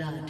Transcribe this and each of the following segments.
Blood.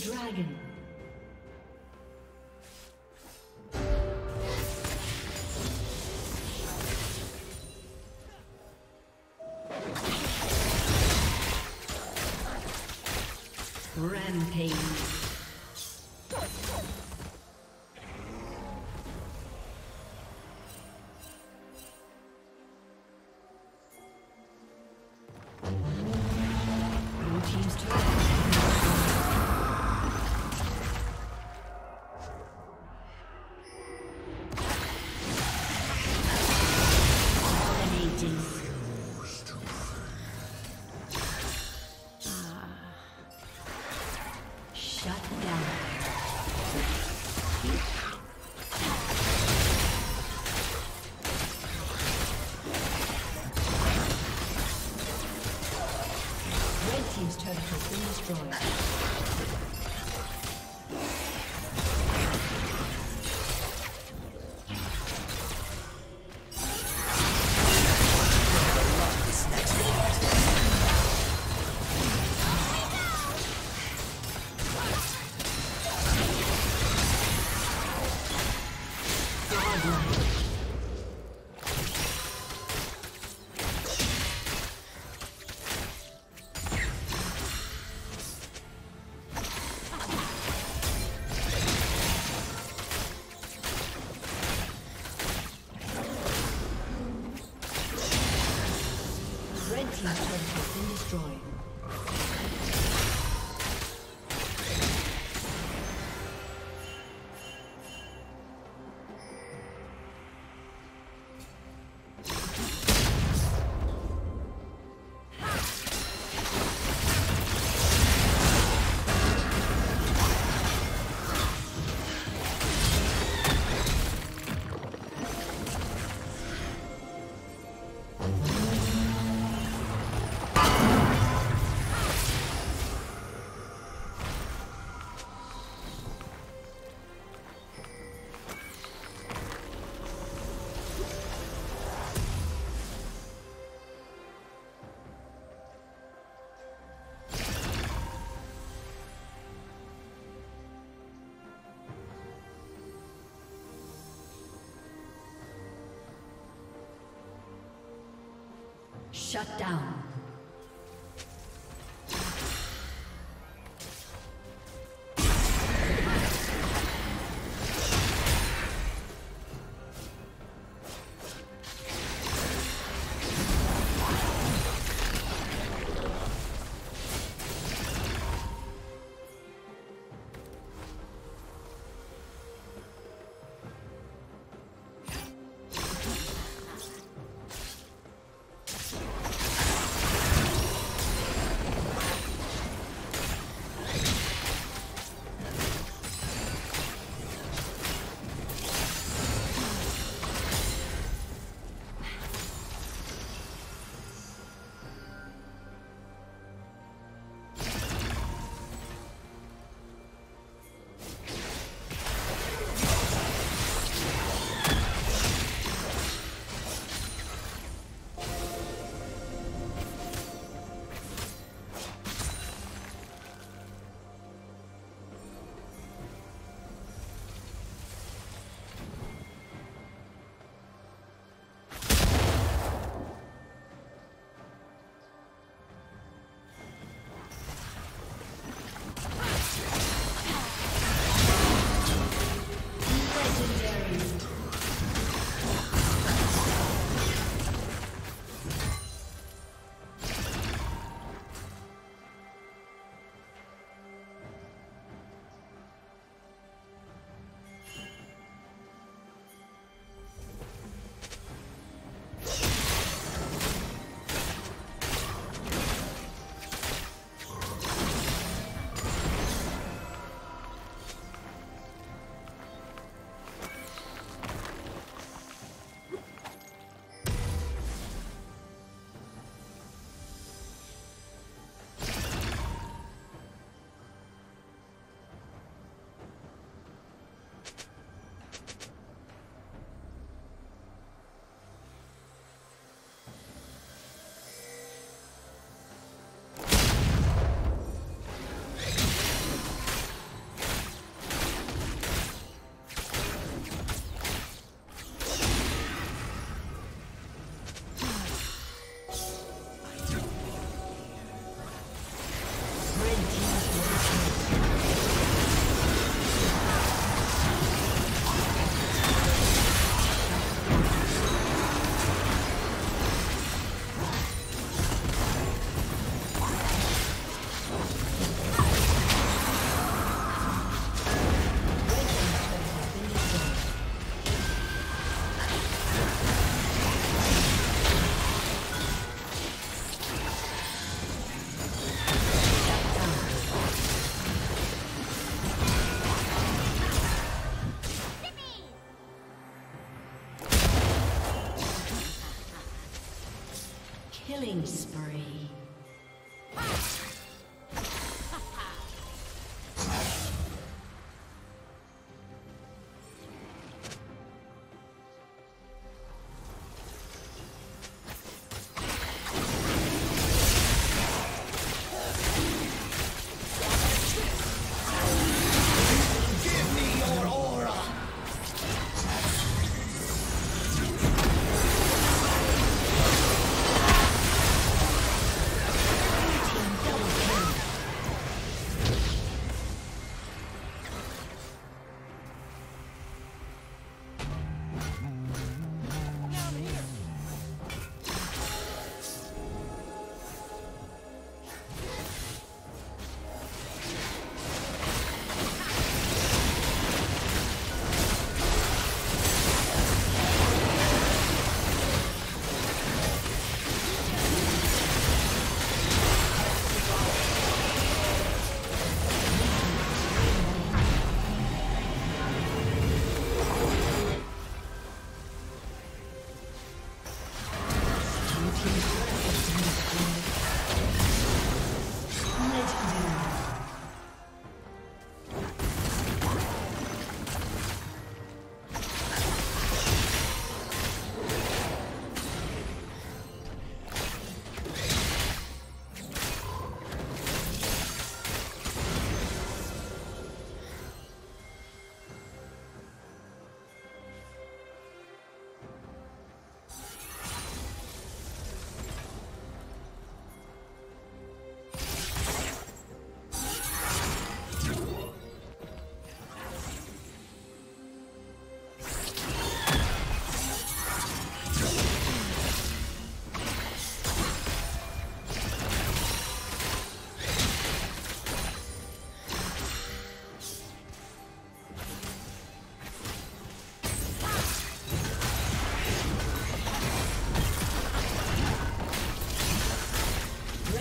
Dragon. Rampage. Shut down.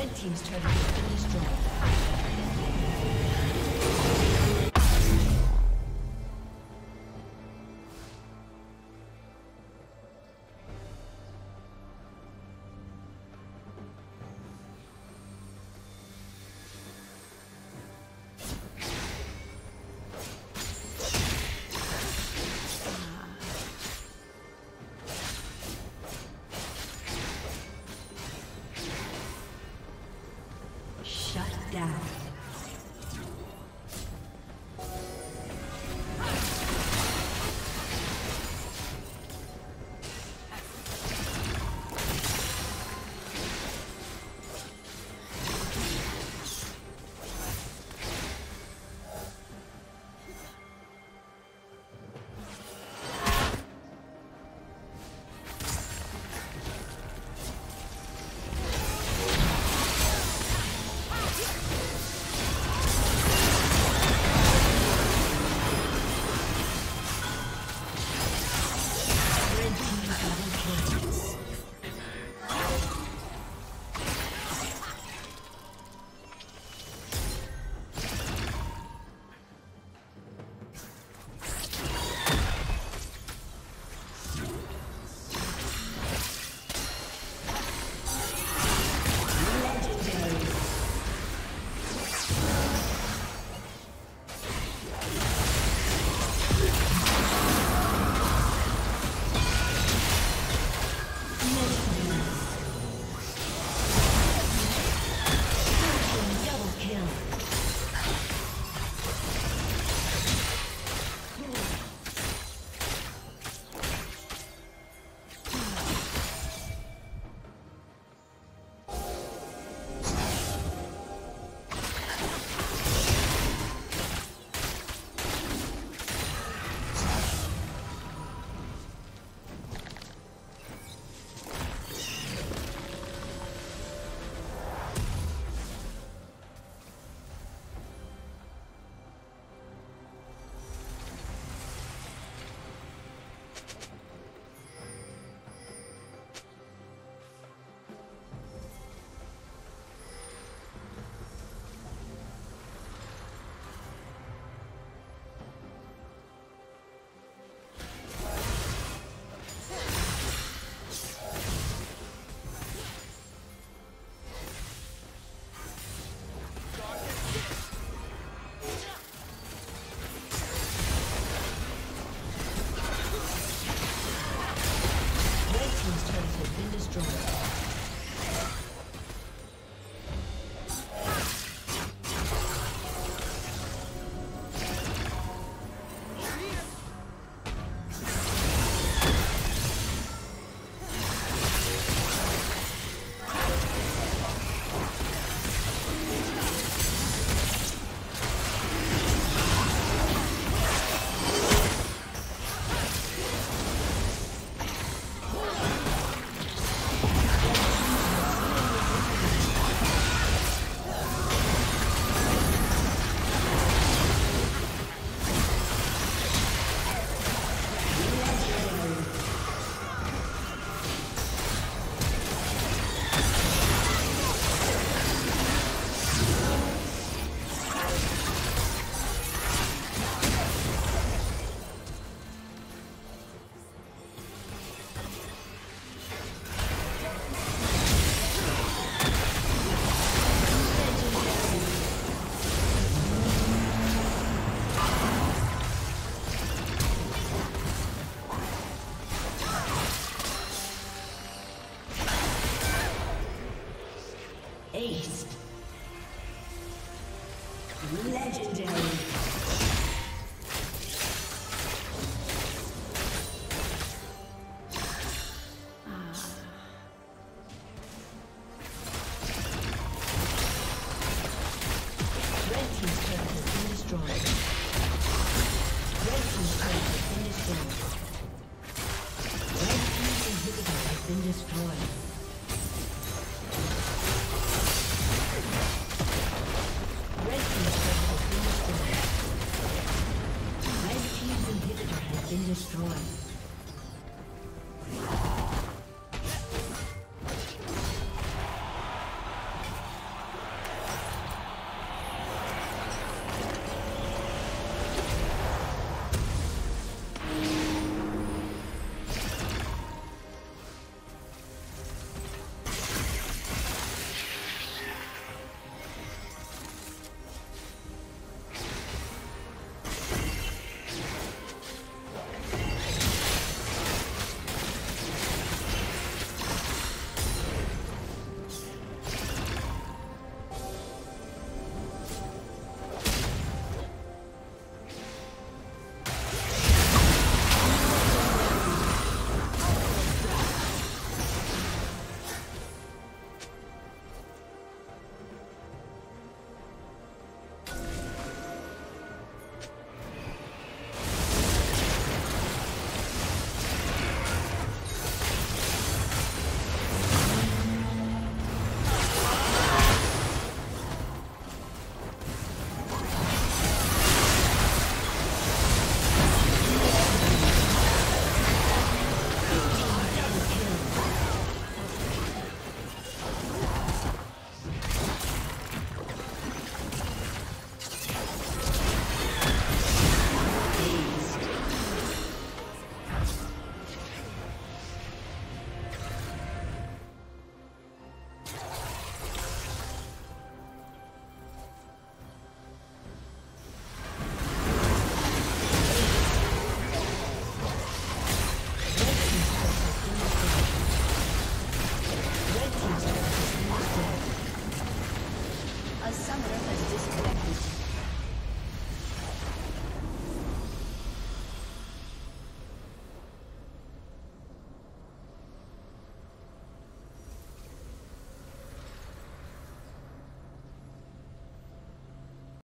Red Team's turret has been strong.